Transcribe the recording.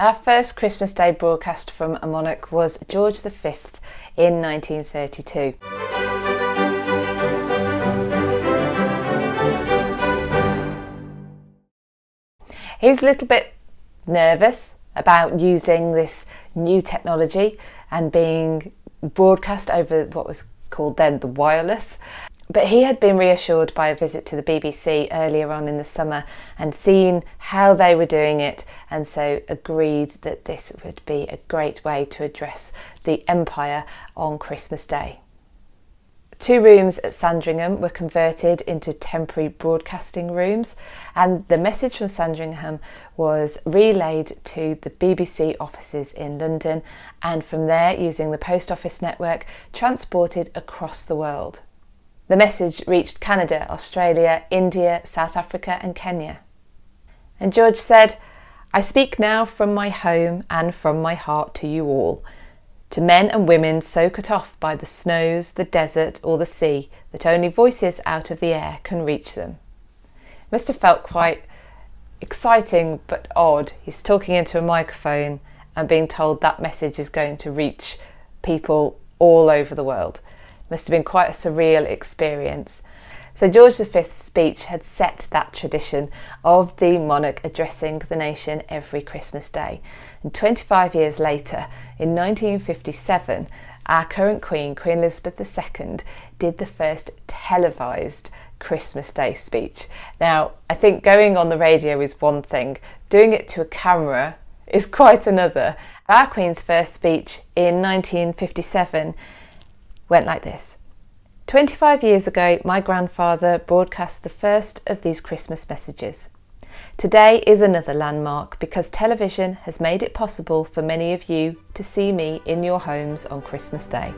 Our first Christmas Day broadcast from a monarch was George V in 1932. He was a little bit nervous about using this new technology and being broadcast over what was called then the wireless. But he had been reassured by a visit to the BBC earlier on in the summer and seen how they were doing it, and so agreed that this would be a great way to address the Empire on Christmas Day. Two rooms at Sandringham were converted into temporary broadcasting rooms, and the message from Sandringham was relayed to the BBC offices in London, and from there, using the Post Office network, transported across the world. The message reached Canada, Australia, India, South Africa, and Kenya. And George said, I speak now from my home and from my heart to you all, to men and women so cut off by the snows, the desert, or the sea that only voices out of the air can reach them. It must have felt quite exciting but odd. He's talking into a microphone and being told that message is going to reach people all over the world. Must have been quite a surreal experience. So, George V's speech had set that tradition of the monarch addressing the nation every Christmas Day. And 25 years later, in 1957, our current Queen, Queen Elizabeth II, did the first televised Christmas Day speech. Now, I think going on the radio is one thing, doing it to a camera is quite another. Our Queen's first speech in 1957 went like this 25 years ago, my grandfather broadcast the first of these Christmas messages. Today is another landmark because television has made it possible for many of you to see me in your homes on Christmas Day.